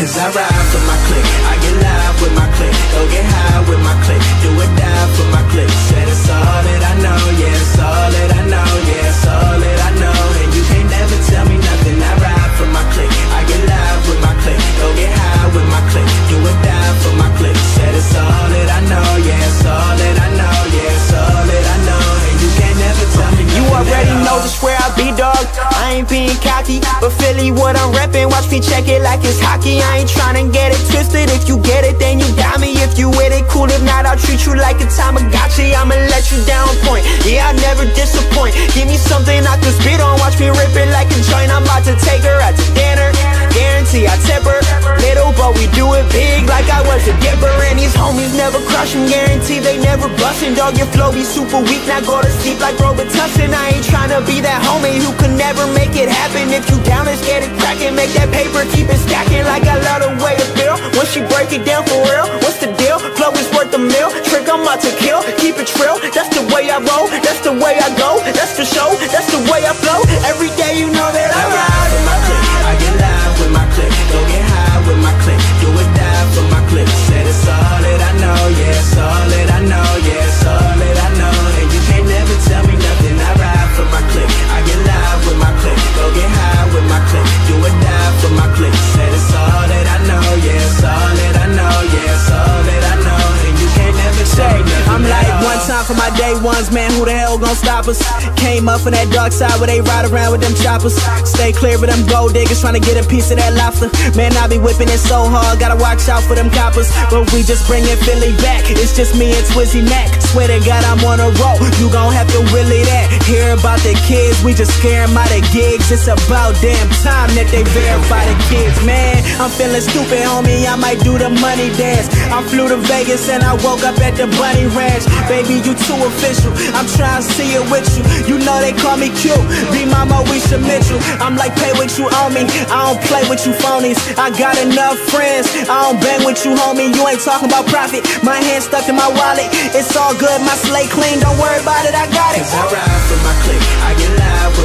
Cause I ride for my click, I get live with my click Go get high with my click, do or die for my click Said it's all that I know, yeah, it's all that I know Yeah, it's all that I know. And you can't never tell me nothing. I ride for my click, I get live with my click Go get high with my click, do or die for my click Said it's all that I know, yeah, it's all that I know Yeah, it's all that I know. And you can't never tell me You already know just where I be, dog. I ain't being cocky, but Philly what I'm reppin'. Watch me check it like it's hockey. I ain't tryna get it twisted. If you get it, then you got me. If you with it, cool. If not, I'll treat you like a Tamagotchi. I'ma let you down point. Yeah, I never disappoint. Give me something I can spit on. Watch me rip it like a joint. I'm about to take her out to dinner. Was a dipper. And these homies never crushing. Guarantee they never bustin'. Dog, your flow be super weak. Now go to sleep like Robitussin. I ain't tryna be that homie who could never make it happen. If you down, let's get it crackin'. Make that paper, keep it stacking like I love the way it feel. Once you break it down for real, what's the deal? Flow is worth a meal. Trick, I'm about to kill. Keep it trill. That's the way I roll. That's the way I go. Ones, man. Who the hell gon' stop us? Came up from that dark side where they ride around with them choppers. Stay clear of them gold diggers trying to get a piece of that lobster. Man, I be whipping it so hard, gotta watch out for them coppers. But we just bringing Philly back. It's just me and Twizzy Mac. Swear to God, I'm on a roll. You gon' have to willy that. About the kids, we just scare 'em out of gigs. It's about damn time that they verify the kids, man. I'm feeling stupid, homie. I might do the money dance. I flew to Vegas and I woke up at the Bunny Ranch. Baby, you too official. I'm trying to see it with you. You know they call me cute. Be my Moesha Mitchell. I'm like, pay what you owe me. I don't play with you phonies. I got enough friends. I don't bang with you, homie. You ain't talking about profit. My hand stuck in my wallet. It's all good. My slate clean. Don't worry about it. I got it. Cause I ride for my click, I get live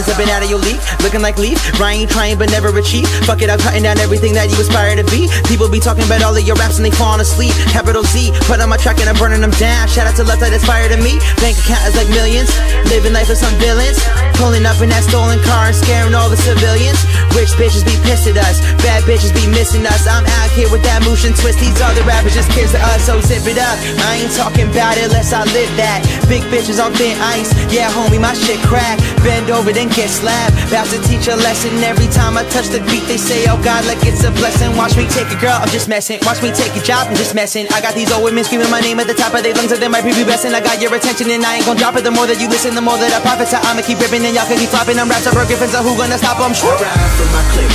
I've been out of your league, looking like Leaf. Ryan, trying but never achieve. Fuck it, I'm cutting down everything that you aspire to be. People be talking about all of your raps and they falling asleep. Capital Z, put on my track and I'm burning them down. Shout out to Left that fire to me. Bank account is like millions, living life with some villains. Pulling up in that stolen car and scaring all the civilians. Rich bitches be pissed at us. Bad bitches be missing us. I'm out here with that motion twist. These other rappers just kids to us, so zip it up. I ain't talking about it unless I live that. Big bitches on thin ice. Yeah, homie, my shit crack. Bend over, then get slapped. About to teach a lesson every time I touch the beat. They say, oh God, like it's a blessing. Watch me take a girl, I'm just messing. Watch me take a job, I'm just messing. I got these old women screaming my name at the top of their lungs, of them might be besting. I got your attention and I ain't gon' drop it. The more that you listen, the more that I profit. So I'ma keep ripping and y'all can keep flopping. I'm raps are broken, so who gonna stop 'em? I ride for my click,